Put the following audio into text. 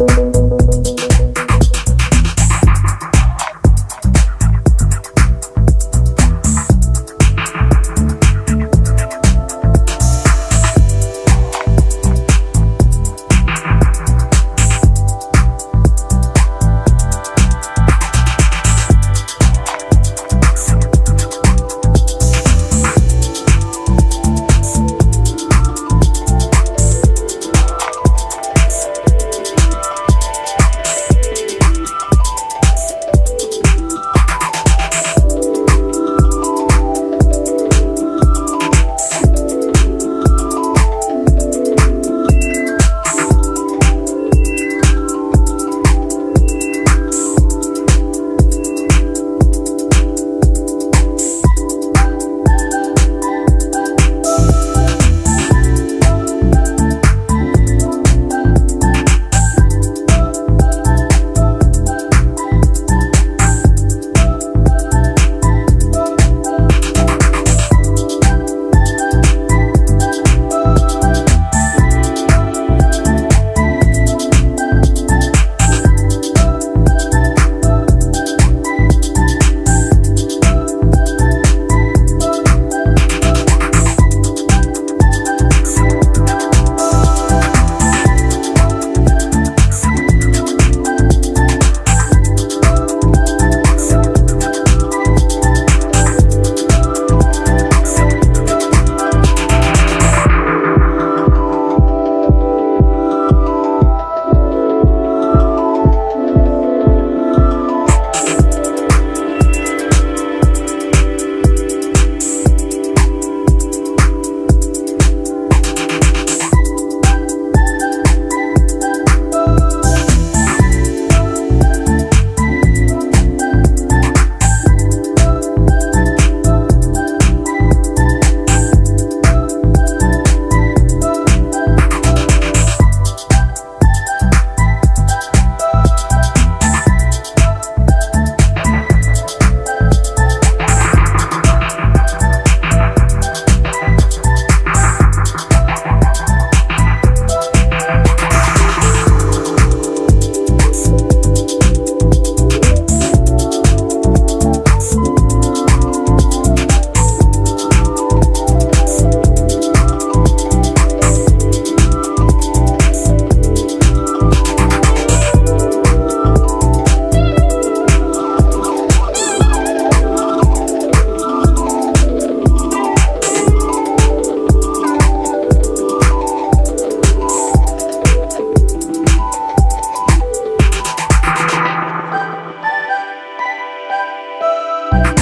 Thank Bye.